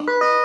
you